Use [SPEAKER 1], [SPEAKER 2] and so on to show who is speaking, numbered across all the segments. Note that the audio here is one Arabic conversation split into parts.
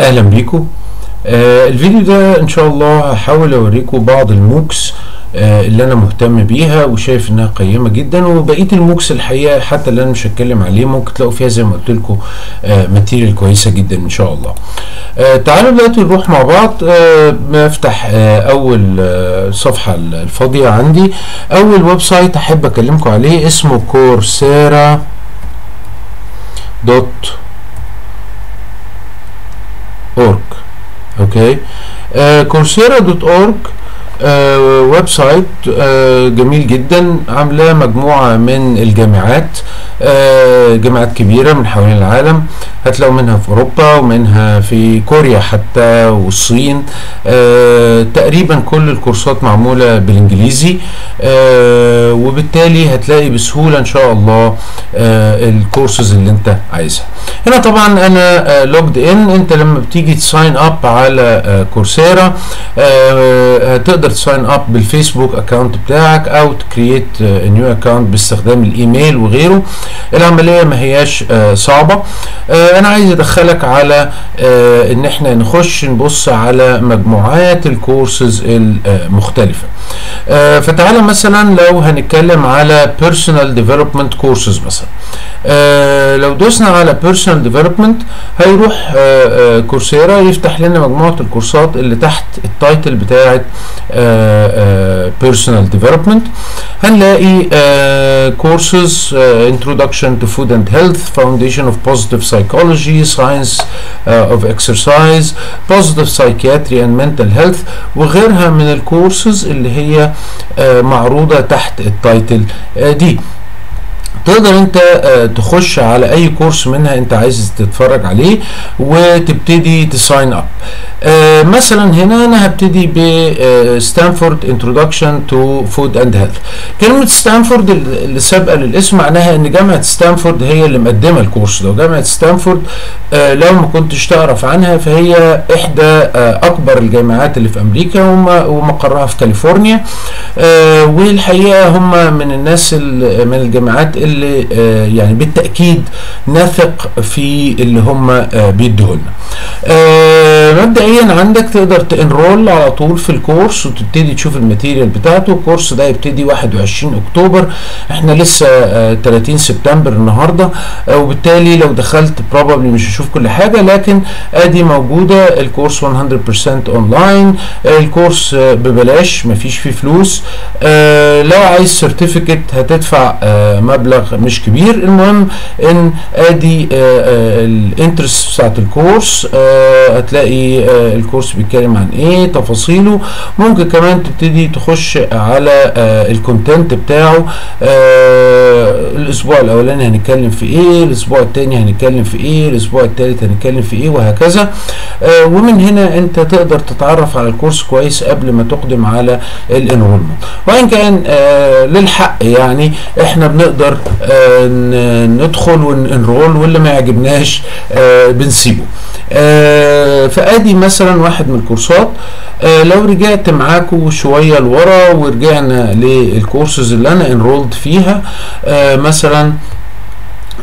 [SPEAKER 1] أهلا بيكم آه الفيديو ده إن شاء الله هحاول اوريكم بعض ال MOOCs آه اللي أنا مهتم بيها وشايف إنها قيمة جدا وبقية ال MOOCs الحقيقة حتى اللي أنا مش هتكلم عليه ممكن تلاقوا فيها زي ما قلت لكم آه material كويسة جدا إن شاء الله. آه تعالوا دلوقتي نروح مع بعض. آه بفتح آه أول آه صفحة الفاضية عندي. أول website أحب أكلمكم عليه اسمه Coursera dot org okay Coursera dot org website جميل جدا عاملاه مجموعة من الجامعات آه جامعات كبيرة من حوالين العالم. هتلاقوا منها في أوروبا ومنها في كوريا حتى والصين. آه تقريبا كل الكورسات معمولة بالإنجليزي. آه وبالتالي هتلاقي بسهولة إن شاء الله آه الكورسز اللي أنت عايزها. هنا طبعا أنا آه logged in أنت لما بتيجي ت sign up على آه Coursera آه هتقدر ت sign up بال Facebook account بتاعك أو ت create new account باستخدام الإيميل وغيره. العملية ما هياش آه صعبة. آه أنا عايز أدخلك على آه إن إحنا نخش نبص على مجموعات الكورسز المختلفة. آه فتعالى مثلا لو هنتكلم على personal development courses مثلا. آه لو دوسنا على personal development هيروح كورسيرا يفتح لنا مجموعة الكورسات اللي تحت التايتل بتاعه personal development. هنلاقي آه introduction to food and health foundation of positive psychology science uh, of exercise positive psychiatry and mental health وغيرها من الكورسز اللي هي آه معروضه تحت ال title آه دي تقدر انت آه تخش على اي كورس منها انت عايز تتفرج عليه وتبتدي ت sign up آه مثلا هنا أنا هبتدي ب Stanford Introduction to Food and Health كلمة ستانفورد اللي سابقه للاسم معناها إن جامعة ستانفورد هي اللي مقدمة الكورس ده وجامعة ستانفورد آه لو ما كنتش تعرف عنها فهي إحدى أكبر الجامعات اللي في أمريكا ومقرها في كاليفورنيا. والحقيقة هم من الناس من الجامعات اللي آه يعني بالتأكيد نثق في اللي هم آه بيدوه لنا آه مبدئيا عندك تقدر ت enroll على طول في الكورس وتبتدي تشوف ال material بتاعته. الكورس ده يبتدي 21 أكتوبر. إحنا لسه آه 30 سبتمبر النهارده. وبالتالي لو دخلت probably مش هشوف كل حاجة لكن أدي موجودة. الكورس 100% أونلاين. الكورس ببلاش مفيش فيه فلوس. لو عايز certificate هتدفع آه مبلغ مش كبير. المهم إن آدي آه ال interest بتاعت الكورس آه هتلاقي آه الكورس بيتكلم عن إيه تفاصيله. ممكن كمان تبتدي تخش على آه ال content بتاعه آه الأسبوع الأولاني هنتكلم في إيه الأسبوع الثاني هنتكلم في إيه الأسبوع الثالث هنتكلم في إيه وهكذا. آه ومن هنا أنت تقدر تتعرف على الكورس كويس قبل ما تقدم على ال enrollment وإن كان آه للحق يعني إحنا بنقدر آه ندخل و enroll واللي ما يعجبناش آه بنسيبه. آه فآدي مثلا واحد من الكورسات آه لو رجعت معاكم شوية لورا ورجعنا للكورسز اللي أنا enrolled فيها آه مثلا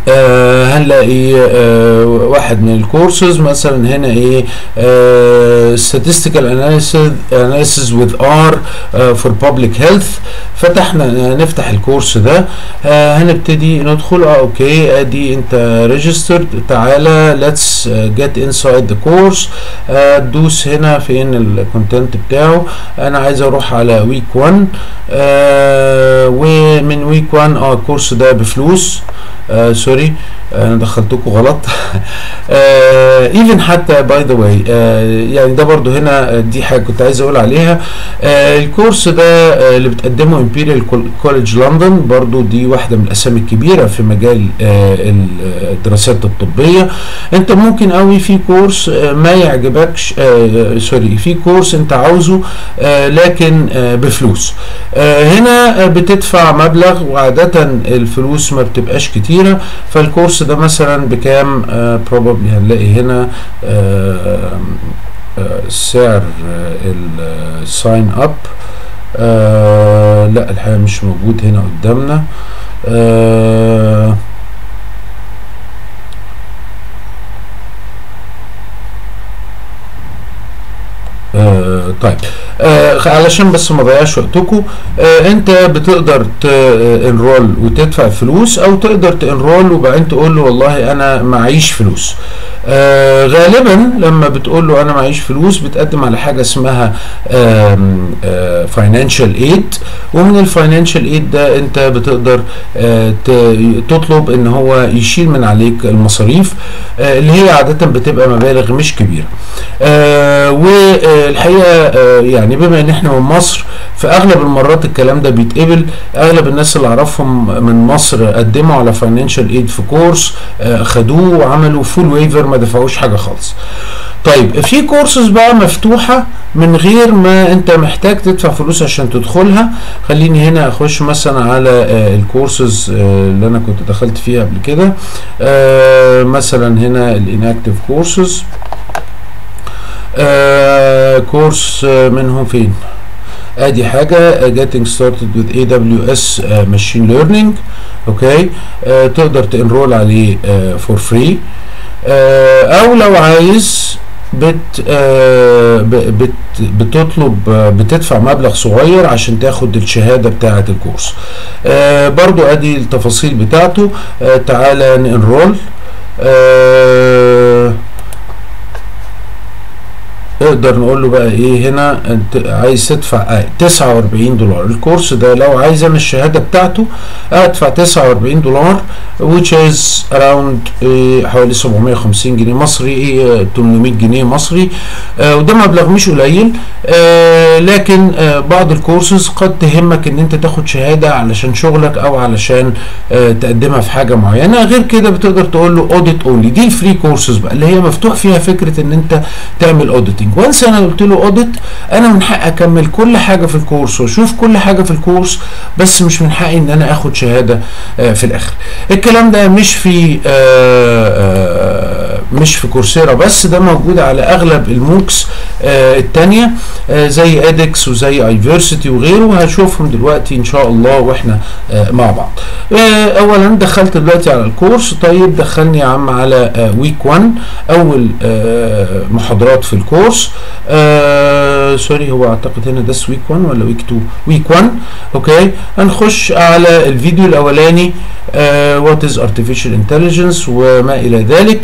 [SPEAKER 1] آه هنلاقي آه واحد من الكورسز مثلا هنا إيه آه statistical analysis analysis with R آه for public health. فتحنا نفتح الكورس ده. آه هنبتدي ندخل. آه okay أدي أنت registered تعالى let's get inside the course. آه تدوس هنا فين ال content بتاعه. أنا عايز أروح على week 1 آه ومن week 1 آه الكورس ده بفلوس. آه sorry أنا دخلتكم غلط. even حتى by the way يعني ده برضو هنا دي حاجة كنت عايز أقول عليها. آه الكورس ده آه اللي بتقدمه Imperial College London برضو دي واحدة من الأسامي الكبيرة في مجال آه الدراسات الطبية. أنت ممكن قوي في كورس ما يعجبكش sorry في كورس أنت عاوزه لكن بفلوس. هنا بتدفع مبلغ وعادة الفلوس ما بتبقاش كتيرة فالكورس ده مثلا بكام؟ probably هنلاقي هنا آه آه سعر ال sign up آه لا الحقيقة مش موجود هنا قدامنا. آه آه طيب. آه علشان بس ما اضيعش وقتكم آه انت بتقدر ت enroll وتدفع فلوس أو تقدر ت enroll وبعدين تقول له والله أنا معيش فلوس. آه غالبا لما بتقول له أنا معيش فلوس بتقدم على حاجة اسمها financial aid ومن ال financial aid ده أنت بتقدر آه تطلب إن هو يشيل من عليك المصاريف آه اللي هي عادة بتبقى مبالغ مش كبيرة. آه والحقيقة آه يعني بما إن إحنا من مصر في أغلب المرات الكلام ده بيتقبل. أغلب الناس اللي أعرفهم من مصر قدموا على financial aid في كورس آه خدوه وعملوا full waiver ما دفعوش حاجة خالص. طيب في كورسز بقى مفتوحة من غير ما أنت محتاج تدفع فلوس عشان تدخلها. خليني هنا أخش مثلا على آه الكورسز آه اللي أنا كنت دخلت فيها قبل كده. مثلا هنا ال inactive courses كورس منهم فين؟ أدي حاجة getting started with AWS uh, machine learning okay uh, تقدر ت enroll عليه for free أو لو عايز بت بت بتطلب بتدفع مبلغ صغير عشان تاخد الشهادة بتاعة الكورس. برضو أدي التفاصيل بتاعته. تعالى ننرول نقدر نقول له بقى إيه هنا أنت عايز تدفع 49 دولار. الكورس ده لو عايز أنا الشهادة بتاعته أدفع 49 دولار which is around إيه حوالي 750 جنيه مصري إيه 800 جنيه مصري. آه وده مبلغ مش قليل. آه لكن آه بعض الكورسز قد تهمك إن أنت تاخد شهادة علشان شغلك أو علشان آه تقدمها في حاجة معينة. غير كده بتقدر تقول له audit only دي ال free courses بقى اللي هي مفتوح فيها فكرة إن أنت تعمل auditing once أنا قلت له audit أنا من حقي اكمل كل حاجة في الكورس واشوف كل حاجة في الكورس بس مش من حقي إن أنا آخد شهادة آه في الآخر. الكلام ده مش في آآ آآ مش في Coursera بس ده موجود على أغلب ال MOOCs التانية زي edX وزي Iversity وغيره هنشوفهم دلوقتي إن شاء الله وإحنا مع بعض. اولا دخلت دلوقتي على الكورس طيب دخلني يا عم على week 1 أول محاضرات في الكورس. sorry هو أعتقد هنا ده week 1 ولا week 2 week 1 okay. هنخش على الفيديو الأولاني what is artificial intelligence وما إلى ذلك.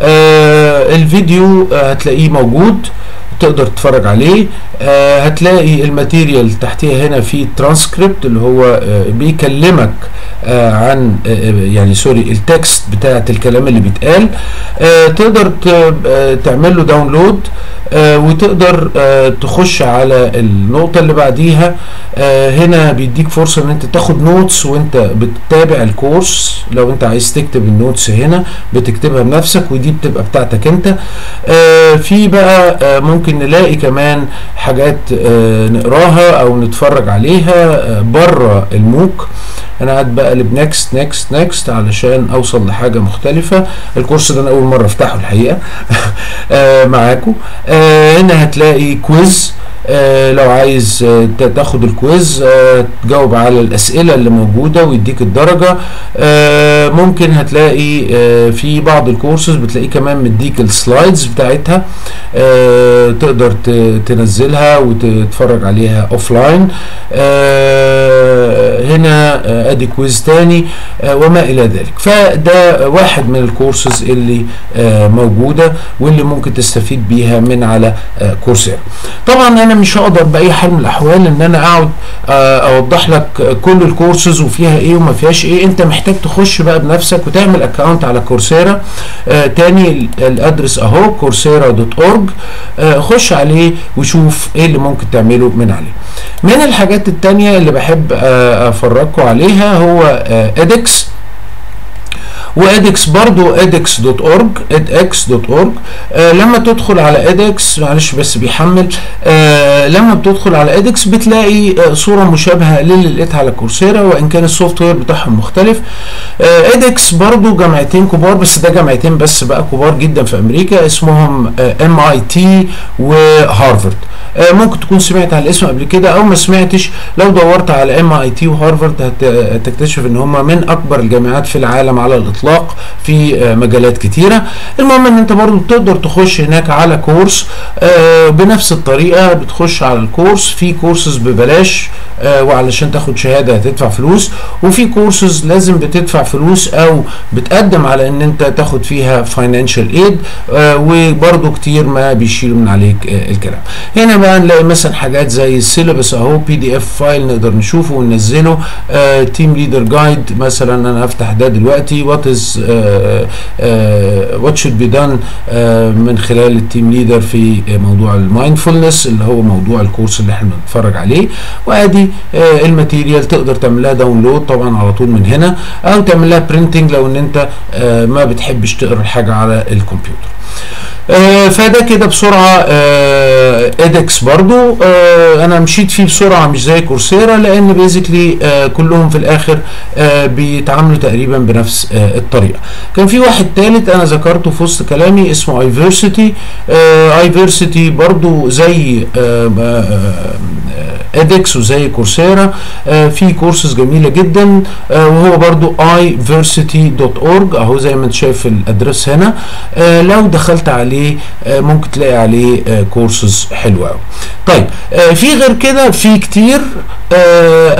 [SPEAKER 1] آه الفيديو آه هتلاقيه موجود تقدر تتفرج عليه. آه هتلاقي ال material تحتيها هنا في ترانسكريبت اللي هو آه بيكلمك آه عن آه يعني sorry ال text بتاعت الكلام اللي بيتقال. آه تقدر آه تعمل له download آه وتقدر آه تخش على النقطة اللي بعديها. آه هنا بيديك فرصة إن أنت تاخد notes وأنت بتتابع الكورس لو أنت عايز تكتب ال notes هنا بتكتبها بنفسك ودي بتبقى بتاعتك أنت. في بقى ممكن نلاقي كمان حاجات نقراها أو نتفرج عليها بره ال MOOC أنا قاعد بقلب next next next علشان اوصل لحاجة مختلفة. الكورس ده أنا اول مرة افتحه الحقيقة. آه معاكم. آه هنا هتلاقي quiz آه لو عايز آه تاخد ال quiz آه تجاوب على الأسئلة اللي موجودة ويديك الدرجة. آه ممكن هتلاقي في بعض الكورسز بتلاقيه كمان مديك ال slides بتاعتها. تقدر تنزلها وتتفرج عليها offline آه هنا أدي quiz تاني آه وما إلى ذلك. فده واحد من الكورسز اللي آه موجودة واللي ممكن تستفيد بيها من على آه Coursera طبعا أنا مش هقدر بأي حال من الأحوال إن أنا أقعد أوضح لك كل الكورسز وفيها إيه وما فيهاش إيه. أنت محتاج تخش بقى بنفسك وتعمل account على Coursera تاني ال address أهو Coursera dot org. خش عليه وشوف إيه اللي ممكن تعمله من عليه. من الحاجات التانية اللي بحب افرجكم عليها هو edX و edX برضو edX dot org edX dot org لما تدخل على edX معلش بس بيحمل. آه لما بتدخل على edX بتلاقي آه صورة مشابهة للي لقيتها على Coursera وإن كان ال software بتاعهم مختلف. آه edX برضو جامعتين كبار بس ده جامعتين بس بقى كبار جدا في أمريكا اسمهم MIT وهارفارد آه ممكن تكون سمعت عن الاسم قبل كده أو ما سمعتش. لو دورت على MIT وهارفارد هتكتشف إن هم من أكبر الجامعات في العالم على الإطلاق. الإطلاق في آه، مجالات كتيرة. المهم إن أنت برضو تقدر تخش هناك على كورس آه، بنفس الطريقة بتخش على الكورس. في كورسز ببلاش آه، وعلشان تاخد شهادة هتدفع فلوس. وفي كورسز لازم بتدفع فلوس أو بتقدم على إن أنت تاخد فيها financial aid وبرضو كتير ما بيشيلوا من عليك الكلام. هنا بقى نلاقي مثلا حاجات زي ال syllabus أهو PDF file نقدر نشوفه وننزله team leader guide مثلا أنا أفتح ده دلوقتي what is what should be done من خلال ال team leader في موضوع ال mindfulness اللي هو موضوع الكورس اللي إحنا بنتفرج عليه. وادي ال material تقدر تعمل لها download طبعا على طول من هنا أو تعمل لها printing لو إن أنت ما بتحبش تقرأ الحاجة على الكمبيوتر. فده كده بسرعة edX برضو. آه، أنا مشيت فيه بسرعة مش زي Coursera لأن basically كلهم في الآخر آه، بيتعاملوا تقريبا بنفس آه، الطريقة. كان في واحد ثالث أنا ذكرته في وسط كلامي اسمه iversity iversity برضو زي edX وزي Coursera آه، في كورسز جميلة جدا آه، وهو برضو iversity.org أهو زي ما أنت شايف ال address هنا آه، لو دخلت عليه ممكن تلاقي عليه كورسز حلوة قوي طيب في غير كده في كتير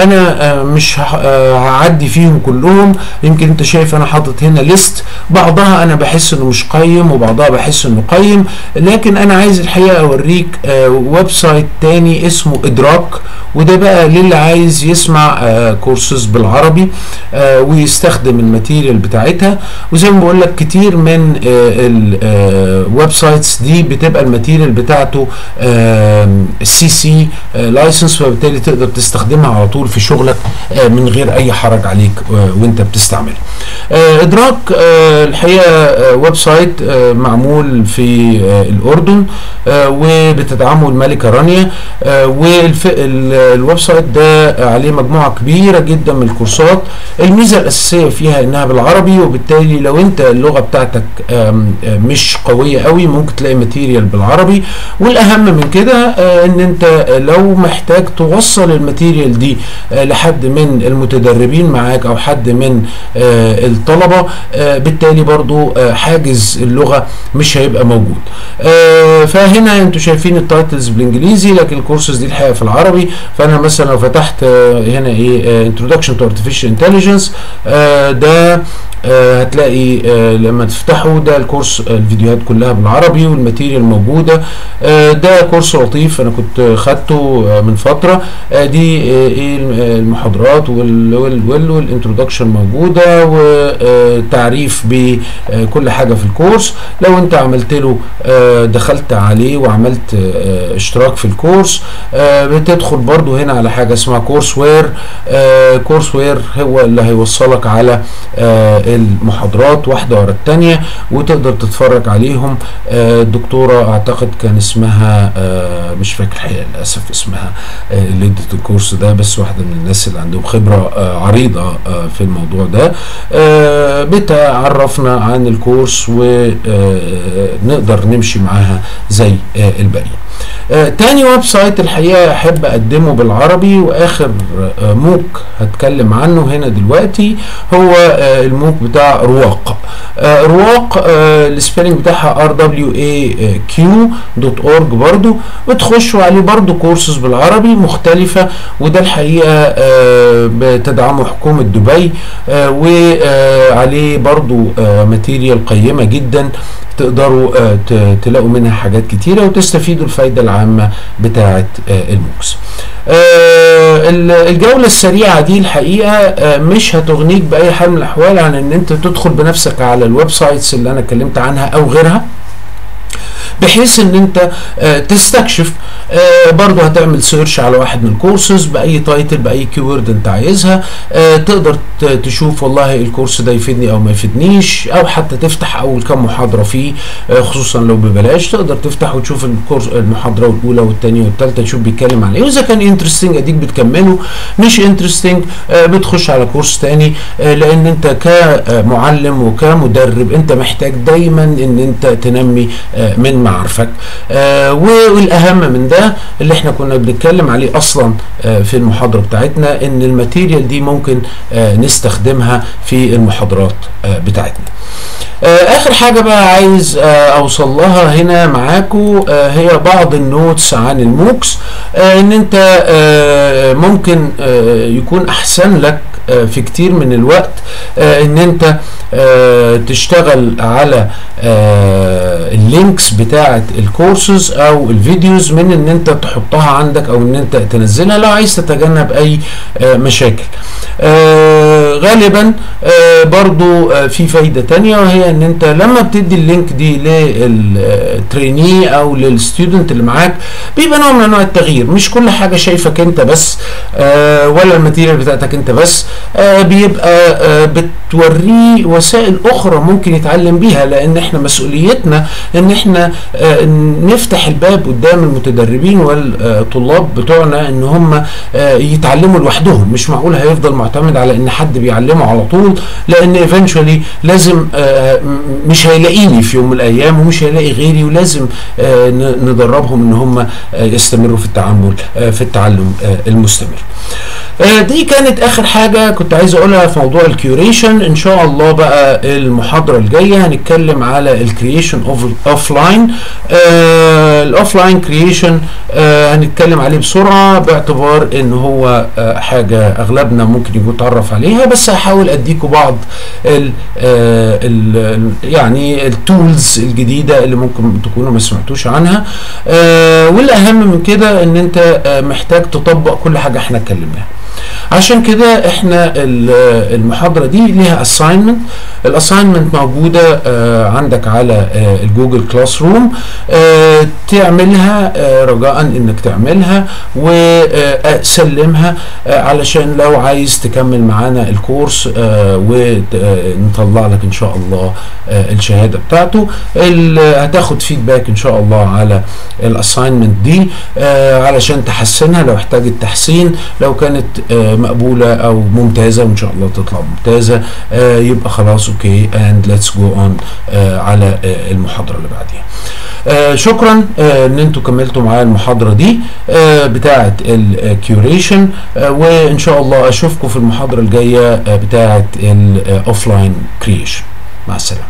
[SPEAKER 1] أنا مش هعدي فيهم كلهم. يمكن أنت شايف أنا حاطط هنا list بعضها أنا بحس إنه مش قيم وبعضها بحس إنه قيم لكن أنا عايز الحقيقة أوريك website تاني اسمه إدراك. وده بقى للي عايز يسمع آه، كورسز بالعربي آه، ويستخدم ال material بتاعتها. وزي ما بقول لك كتير من ال websites دي بتبقى ال material بتاعته CC license فبالتالي تقدر تستخدمها على طول في شغلك آه، من غير أي حرج عليك آه، وأنت بتستعملها آه، إدراك آه، الحقيقة آه، website آه، معمول في آه، الأردن آه، وبتدعمه الملكة رانيا وال website ده عليه مجموعة كبيرة جدا من الكورسات. الميزة الأساسية فيها إنها بالعربي وبالتالي لو أنت اللغة بتاعتك مش قوية قوي ممكن تلاقي material بالعربي. والأهم من كده آه، إن أنت لو محتاج توصل ال material دي آه، لحد من المتدربين معاك أو حد من آه، الطلبة بالتالي برضو حاجز اللغة مش هيبقى موجود. فهنا أنتوا شايفين ال titles بالإنجليزي لكن الكورسز دي الحقيقة في العربي. فأنا مثلا لو فتحت آه، هنا إيه introduction to artificial intelligence ده آه، هتلاقي آه، لما تفتحه ده الكورس آه، الفيديوهات كلها بالعربي وال material موجودة. آه، ده كورس لطيف أنا كنت خدته آه، من فترة. آه، دي إيه الم- المحاضرات وال- وال- وال- وال introduction موجودة وتعريف بكل حاجة في الكورس. لو أنت عملت له دخلت عليه وعملت اشتراك في الكورس بتدخل برضو هنا على حاجة اسمها courseware courseware هو اللي هيوصلك على المحاضرات واحدة ورا الثانية وتقدر تتفرج عليهم. آه، الدكتوره أعتقد كان اسمها آه، مش فاكر الحقيقة للأسف اسمها آه، اللي ادت الكورس ده بس واحدة من الناس اللي عندهم خبرة آه، عريضة آه، في الموضوع ده. آه، بتعرفنا عن الكورس ونقدر نمشي معاها زي آه، الباقيين. آه، تاني website الحقيقة أحب أقدمه بالعربي وآخر آه، MOOC هتكلم عنه هنا دلوقتي هو آه، ال MOOC بتاع رواق. رواق ال spelling بتاعها R W A Q dot org برضو. بتخشوا عليه برضو كورسز بالعربي مختلفة وده الحقيقة بتدعمه حكومة دبي وعليه برضو material قيمة جدا. تقدروا آه، تلاقوا منها حاجات كتيرة وتستفيدوا الفايدة العامة بتاعة آه، ال MOOCs آه، ال- الجولة السريعة دي الحقيقة مش هتغنيك بأي حال من الأحوال عن إن أنت تدخل بنفسك على ال websites اللي أنا اتكلمت عنها أو غيرها بحيث إن أنت تستكشف آه، برضو هتعمل search على واحد من الكورسز بأي title بأي keyword انت عايزها. آه، تقدر تشوف والله الكورس ده يفيدني أو ما يفيدنيش أو حتى تفتح أول كام محاضرة فيه آه، خصوصا لو ببلاش. تقدر تفتح وتشوف الكورس المحاضرة الأولى والثانيه والثالثه تشوف بيتكلم عن إيه. وإذا كان interesting أديك بتكمله. مش interesting بتخش على كورس تاني آه، لأن أنت كمعلم وكمدرب أنت محتاج دايما إن أنت تنمي آه، من معارفك. آه، والأهم من ده ده اللي إحنا كنا بنتكلم عليه أصلا في المحاضرة بتاعتنا إن ال material دي ممكن نستخدمها في المحاضرات بتاعتنا. آخر حاجة بقى عايز أوصل لها هنا معاكم هي بعض ال notes عن ال MOOCs إن أنت ممكن يكون أحسن لك في كتير من الوقت إن أنت تشتغل على ال links بتاعة الكورسز أو ال videos من إن أنت تحطها عندك أو إن أنت تنزلها لو عايز تتجنب أي مشاكل. غالبا برضو في فايدة تانية وهي إن أنت لما بتدي ال link دي لل trainee أو لل student اللي معاك بيبقى نوع من أنواع التغيير. مش كل حاجة شايفك أنت بس ولا ال material بتاعتك أنت بس بيبقى بتوريه وسائل أخرى ممكن يتعلم بيها لأن إحنا مسؤوليتنا إن إحنا نفتح الباب قدام المتدربين والطلاب بتوعنا إن هم يتعلموا لوحدهم. مش معقول هيفضل معتمد على إن حد بيعلمه على طول لأن eventually لازم مش هيلاقيني في يوم من الأيام ومش هيلاقي غيري ولازم ندربهم إن هم يستمروا في التعامل في التعلم المستمر. دي كانت آخر حاجة كنت عايز أقولها في موضوع ال curation. إن شاء الله بقى المحاضرة الجاية هنتكلم على ال creation offline ال offline creation هنتكلم عليه بسرعة باعتبار إن هو آه حاجة أغلبنا ممكن يكون اتعرف عليها بس هحاول اديكم بعض ال ال يعني ال tools الجديدة اللي ممكن تكونوا ما سمعتوش عنها. آه والأهم من كده إن أنت آه محتاج تطبق كل حاجة إحنا اتكلمناها. عشان كده إحنا المحاضرة دي ليها assignment ال assignment موجودة آه عندك على آه ال Google Classroom آه تعملها رجاء إنك تعملها وسلمها علشان لو عايز تكمل معانا الكورس ونطلع لك إن شاء الله الشهادة بتاعته. هتاخد feedback إن شاء الله على ال assignment دي علشان تحسنها لو احتاجت تحسين. لو كانت مقبولة أو ممتازة وإن شاء الله تطلع ممتازة. يبقى خلاص okay. And let's go on على المحاضرة اللي بعديها. آه شكرا آه إن أنتوا كملتوا معايا المحاضرة دي آه بتاعه ال curation آه وإن شاء الله أشوفكم في المحاضرة الجاية آه بتاعه ال offline كرييشن مع السلامة.